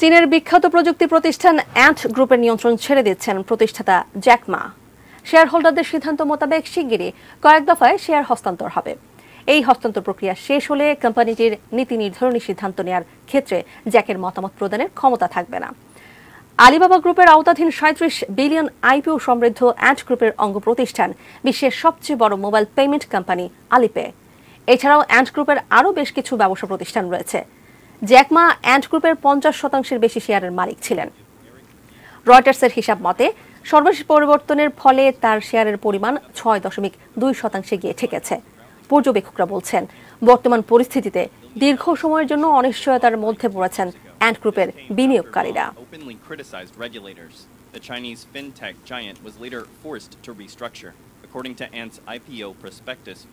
চীনের বিখ্যাত প্রযুক্তি প্রতিষ্ঠান অ্যান্ট গ্রুপের নিয়ন্ত্রণ ছেড়ে দিচ্ছেন প্রতিষ্ঠাতা জ্যাকমা শেয়ার হোল্ডারদের সিদ্ধান্ত মোতাবেক শিগগিরই কয়েক দফায় শেয়ার হস্তান্তর হবে। এই হস্তান্তর প্রক্রিয়া শেষ হলে কোম্পানিটির নীতি নির্ধারণী সিদ্ধান্ত নেওয়ার ক্ষেত্রে জ্যাকের মতামত প্রদানের ক্ষমতা থাকবে না। আলিবাবা গ্রুপের আওতাধীন সাঁত্রিশ বিলিয়ন আইপিও সমৃদ্ধ অ্যান্ট গ্রুপের অঙ্গ প্রতিষ্ঠান বিশ্বের সবচেয়ে বড় মোবাইল পেমেন্ট কোম্পানি আলিপে। এছাড়াও অ্যান্ট গ্রুপের আরও বেশ কিছু ব্যবসা প্রতিষ্ঠান রয়েছে। জ্যাকমা অ্যান্ড গ্রুপের পঞ্চাশ শতাংশের বেশি শেয়ারের মালিক ছিলেন রয়টার্সের হিসাব মতে সর্বশেষ পরিবর্তনের ফলে তার শেয়ারের পরিমাণ ছয় দশমিক দুই শতাংশে গিয়ে ঠেকেছে পর্যবেক্ষকরা বলছেন বর্তমান পরিস্থিতিতে দীর্ঘ সময়ের জন্য অনিশ্চয়তার মধ্যে পড়েছেন অ্যান্ড গ্রুপের বিনিয়োগকারীরা. The Chinese fintech giant was later forced to restructure. According to Ant's IPO prospectus,